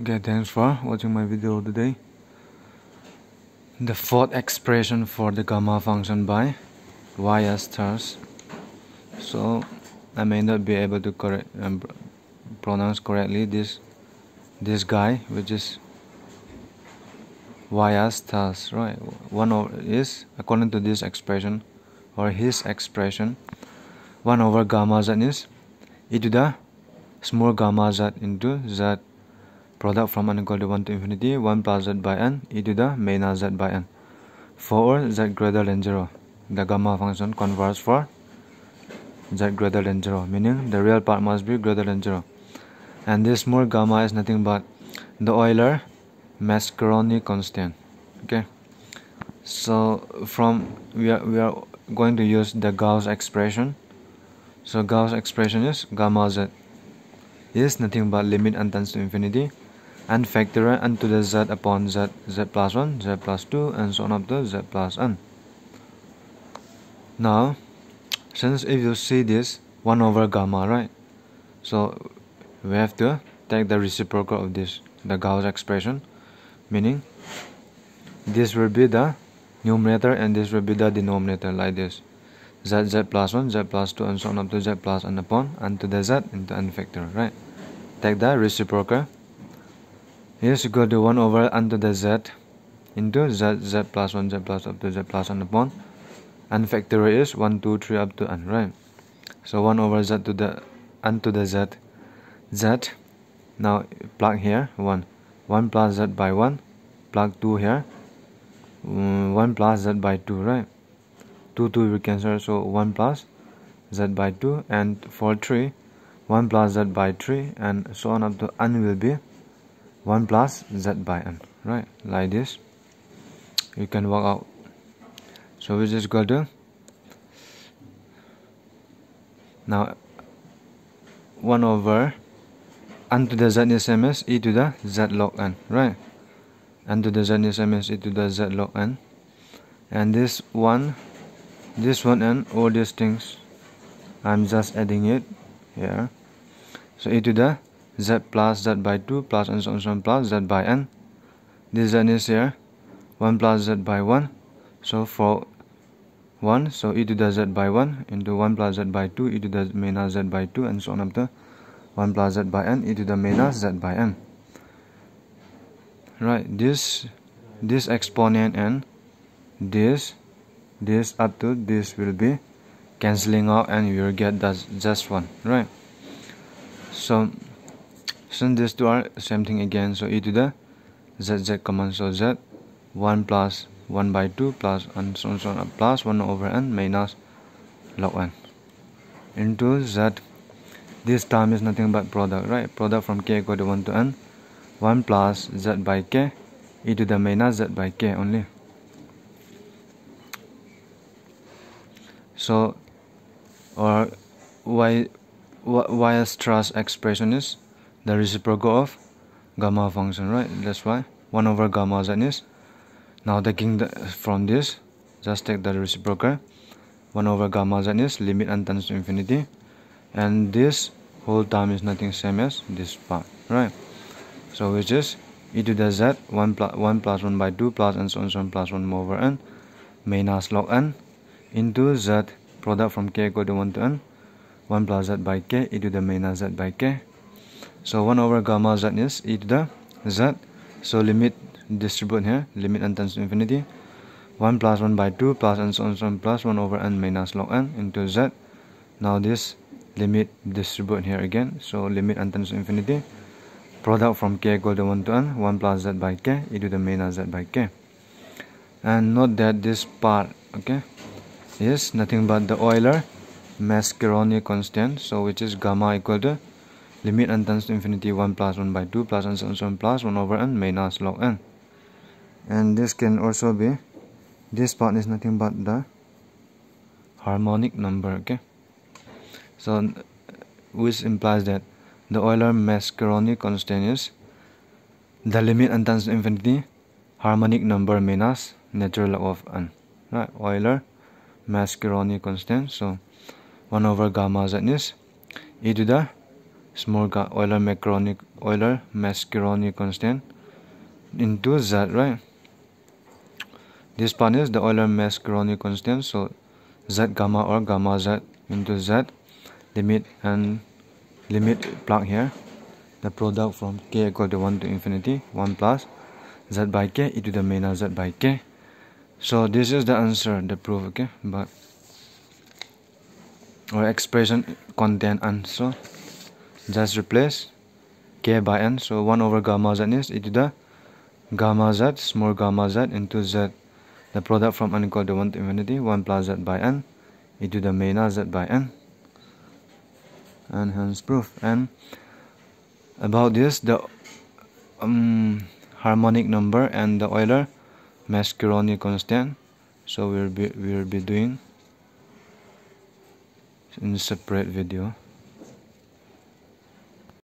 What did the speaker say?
Okay, thanks for watching my video today. The fourth expression for the gamma function by Weierstrass. stars. So I may not be able to correct um, pronounce correctly this this guy, which is Weierstrass, right? One of is according to this expression or his expression, one over gamma z is e to the small gamma z into z product from n equal to 1 to infinity 1 plus z by n e to the minus z by n. For all z greater than 0 the gamma function converges for z greater than 0 meaning the real part must be greater than 0 and this small gamma is nothing but the Euler Mascheroni constant okay? So from we are we are going to use the Gauss expression. So Gauss expression is gamma z. Is nothing but limit and tends to infinity and factorial n to the z upon z, z plus 1, z plus 2 and so on up to z plus n. Now, since if you see this 1 over gamma, right? So, we have to take the reciprocal of this, the Gauss expression, meaning this will be the numerator and this will be the denominator like this z z plus 1 z plus 2 and so on up to z plus n upon n to the z into n factorial right take the reciprocal is equal to 1 over under the z into z z plus 1 z plus up to z plus 1 upon and factorial is 1 2 3 up to n right? So 1 over z to the n to the z. Z now plug here 1 1 plus z by 1 plug 2 here. Um, 1 plus z by 2 right? 2 2 will cancel so 1 plus z by 2 and for 3 1 plus z by 3 and so on up to n will be 1 plus z by n right? Like this. You can work out. So which is equal to now 1 over n to the z is same as e to the z log n right? N to the z is same as e to the z log n. And this one this one and all these things I'm just adding it here. So e to the z plus z by 2 plus and so on, so on plus z by n. This z is here 1 plus z by 1. So for 1, so e to the z by 1 into 1 plus z by 2 e to the minus z by 2 and so on up to 1 plus z by n e to the minus z by n. Right, this this exponent and this this up to this will be cancelling out and you will get that just one right so since these two are same thing again. So e to the z z common so z 1 plus 1 by 2 plus and so on so on plus 1 over n minus log n into z. This term is nothing but product right? Product from k equal to 1 to n 1 plus z by k e to the minus z by k only. So or y Weierstrass expression is the reciprocal of gamma function right? That's why. 1 over gamma z is now taking the from this just take the reciprocal. 1 over gamma z is limit n tends to infinity. And this whole term is nothing same as this part right? So which is e to the z 1 plus 1 plus 1 by 2 plus and so on so on plus 1 over n minus log n into z product from k equal to 1 to n 1 plus z by k e to the minus z by k so 1 over gamma z is e to the z. So limit distribute here, limit n tends to infinity. 1 plus 1 by 2 plus and so on, so on plus 1 over n minus log n into z. Now this limit distribute here again. So limit n tends to infinity. Product from k equal to 1 to n, 1 plus z by k e to the minus z by k. And note that this part, okay, is nothing but the Euler Mascheroni constant. So which is gamma equal to limit n tends to infinity 1 plus 1 by 2 plus and so on plus 1 over n minus log n. And this can also be this part is nothing but the harmonic number okay? So which implies that the Euler Mascheroni constant is the limit n tends to infinity harmonic number minus natural log of n right? Euler Mascheroni constant so 1 over gamma z is e to the small Euler Macroni Euler Mascheroni constant. Into z right? This part is the Euler Mascheroni constant so z gamma or gamma z into z. Limit and limit plug here. The product from k equal to 1 to infinity 1 plus z by k e to the minus z by k. So this is the answer the proof okay? But or expression contain answer just replace k by n so 1 over gamma z is e to the gamma z small gamma z into z. The product from n equal to 1 to infinity 1 plus z by n e to the minus z by n. And hence proof and about this the um, harmonic number and the Euler Mascheroni constant. So we'll be we'll be doing in separate video